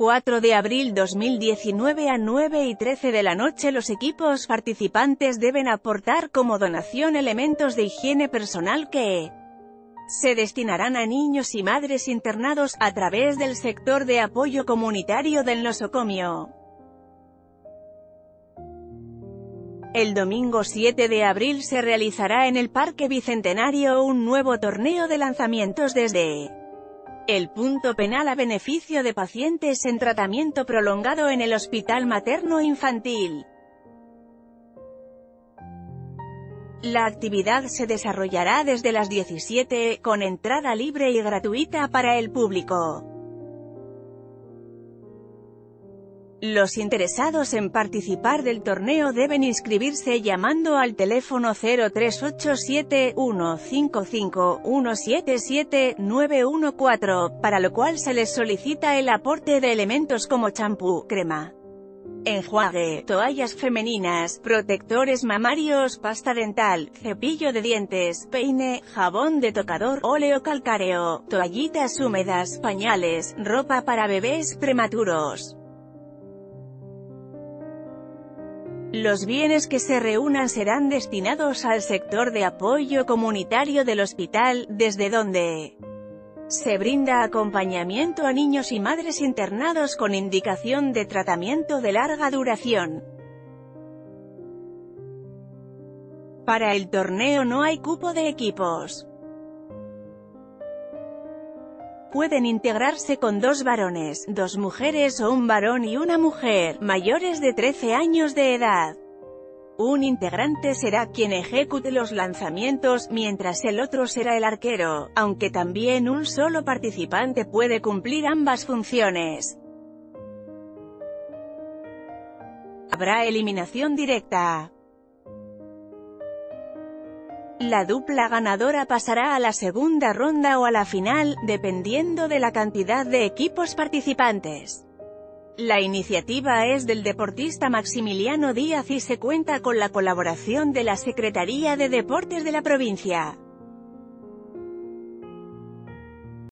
4 de abril 2019 a 9 y 13 de la noche los equipos participantes deben aportar como donación elementos de higiene personal que se destinarán a niños y madres internados, a través del sector de apoyo comunitario del nosocomio. El domingo 7 de abril se realizará en el Parque Bicentenario un nuevo torneo de lanzamientos desde el punto penal a beneficio de pacientes en tratamiento prolongado en el Hospital Materno Infantil. La actividad se desarrollará desde las 17, con entrada libre y gratuita para el público. Los interesados en participar del torneo deben inscribirse llamando al teléfono 0387-155-177-914, para lo cual se les solicita el aporte de elementos como champú, crema, enjuague, toallas femeninas, protectores mamarios, pasta dental, cepillo de dientes, peine, jabón de tocador, óleo calcáreo, toallitas húmedas, pañales, ropa para bebés prematuros. Los bienes que se reúnan serán destinados al sector de apoyo comunitario del hospital, desde donde se brinda acompañamiento a niños y madres internados con indicación de tratamiento de larga duración. Para el torneo no hay cupo de equipos. Pueden integrarse con dos varones, dos mujeres o un varón y una mujer, mayores de 13 años de edad. Un integrante será quien ejecute los lanzamientos, mientras el otro será el arquero, aunque también un solo participante puede cumplir ambas funciones. Habrá eliminación directa. La dupla ganadora pasará a la segunda ronda o a la final, dependiendo de la cantidad de equipos participantes. La iniciativa es del deportista Maximiliano Díaz y se cuenta con la colaboración de la Secretaría de Deportes de la provincia.